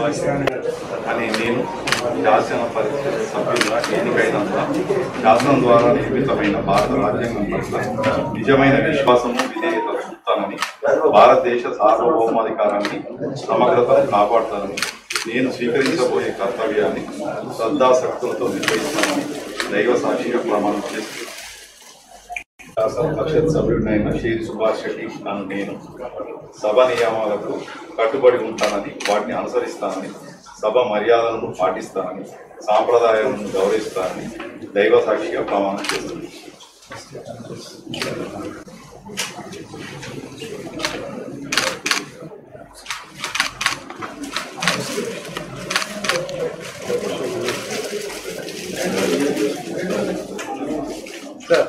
అని నేను శాసన పరిషత్ సభ్యులుగా ఎన్నికైనందున శాసనం ద్వారా నిర్మితమైన భారత రాజ్యాంగం పట్ల నిజమైన విశ్వాసము విధేయత చూపుతానని భారతదేశ సార్వభౌమాధికారాన్ని సమగ్రతను కాపాడుతానని నేను స్వీకరించబోయే కర్తవ్యాన్ని శ్రద్ధాశక్తులతో నిర్వహిస్తానని దైవ సాక్షిగా ప్రమాణం చేస్తున్నాను పరిషత్ సభ్యుడినైన శ్రీ సుభాష్ రెడ్డి నన్ను నేను సభ నియమాలకు కట్టుబడి ఉంటానని వాటిని అనుసరిస్తానని సభ మర్యాదలను పాటిస్తానని సాంప్రదాయాలను గౌరవిస్తానని దైవ సాక్షిగా ప్రమాణం సార్